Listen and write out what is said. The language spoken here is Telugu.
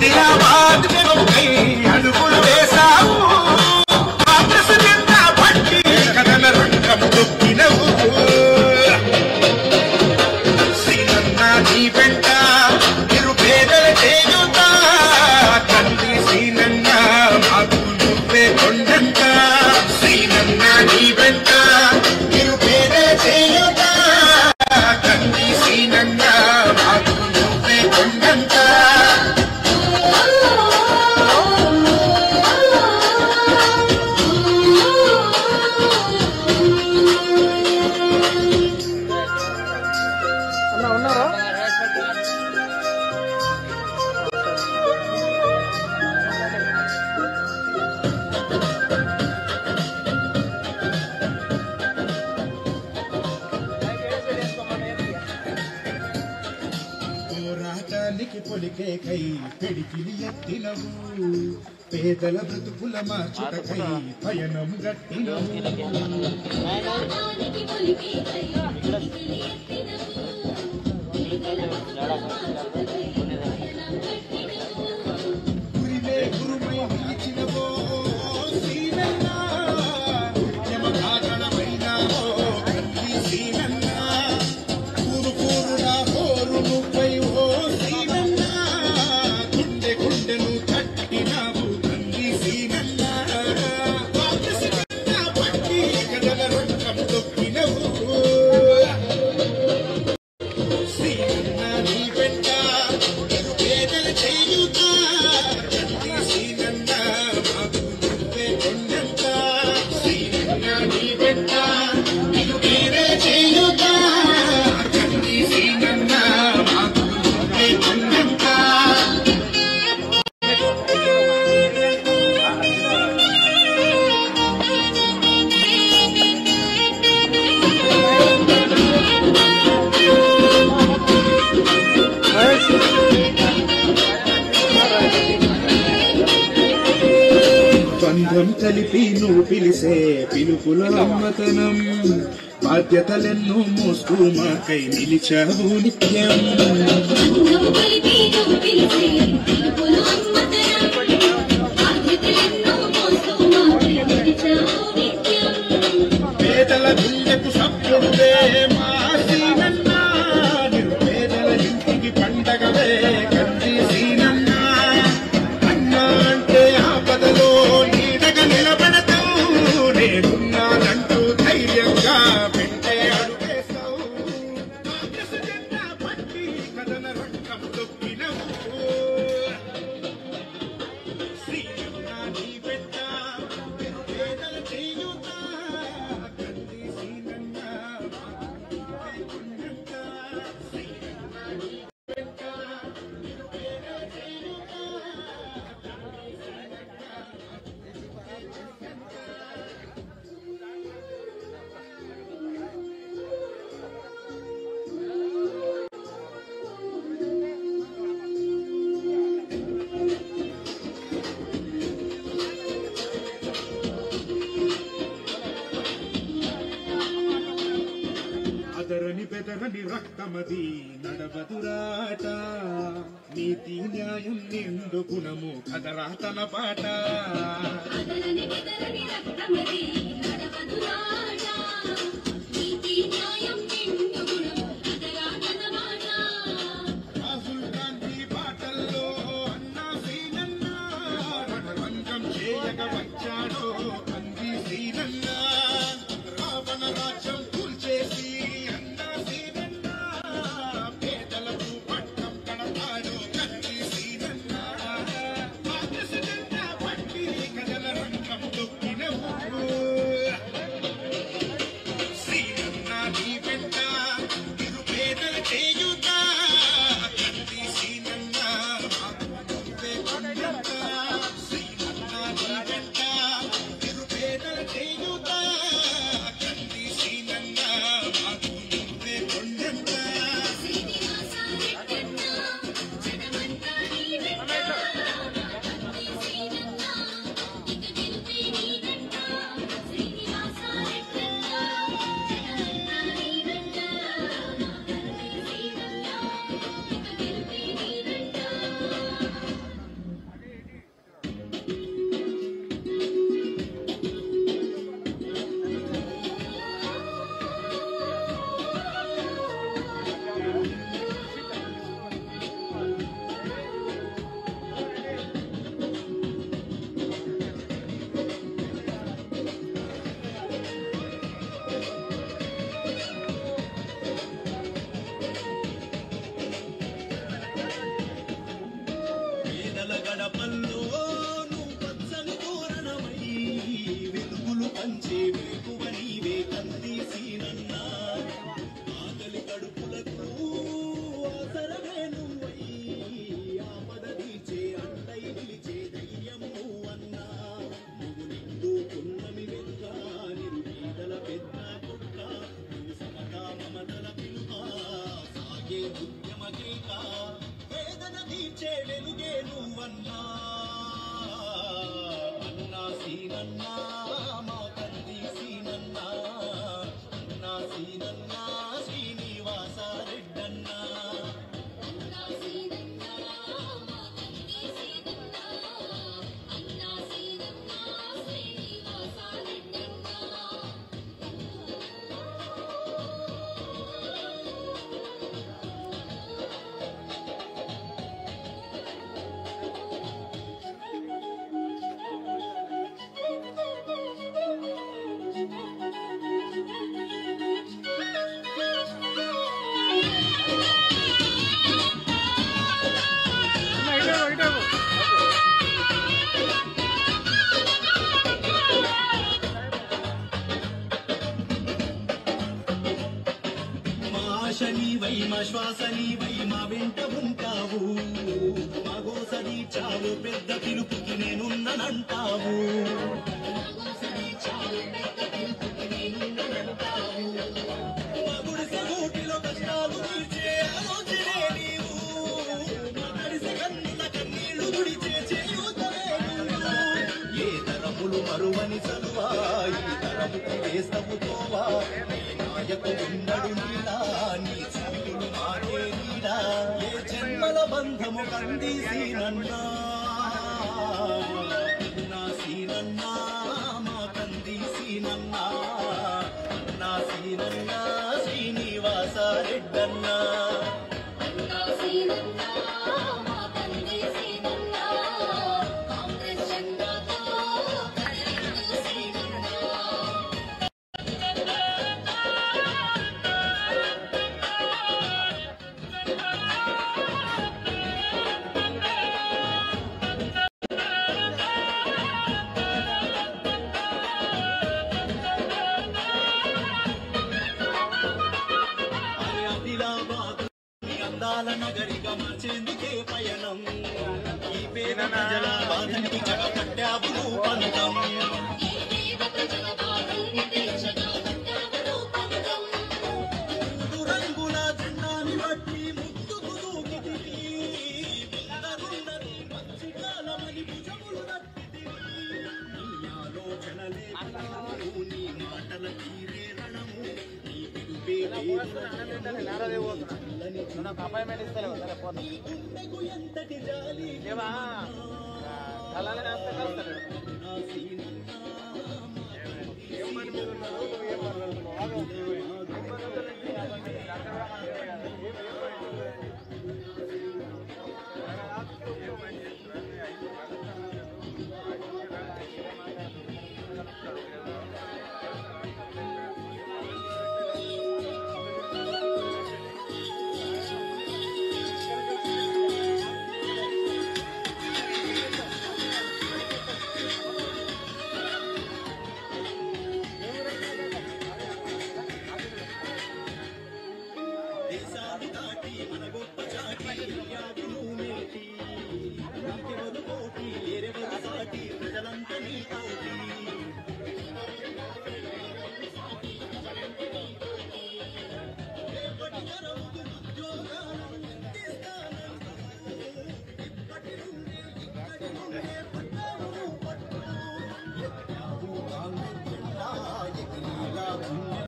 Yeah. పలికి పొలికే కై పిడికిలి ఎత్తినవు. పేదల బ్రతుకుల మార్చుటకై పయనం గట్టినవు. పేదల ಮಾಡಿದೆಲ್ಲ కలిపి నువ్వు పిలిసే పిలుపుల అమ్మతనం బాధ్యతలెన్నో మోస్తూ మాకై నిలిచావు నిత్యం. నడి రక్తమది నడవదురాట. నీతి న్యాయం నిండు గుణము కదరా తన పాట చేయక వచ్చా. மன்னா மன்னா சீ ప్రేమ శ్వాస నీవై మా వెంట ఉంటావు. మగోసది చావు పెద్ద పిలుపుకి నేనున్ననంటావు. మరువని చదువా? ఈ తరపు వేస్తవు తోవా? నాయకు ఉన్నడు నీలా. நன்றி நன்றா అందాల నగరిగా మార్చేందుకే పయనం. ఈ పేద ప్రజల బాధని జగపట్టావు పంతం నాకు అపాయింట్మెంట్ ఇస్తలేవు సరే పోతా ఏమని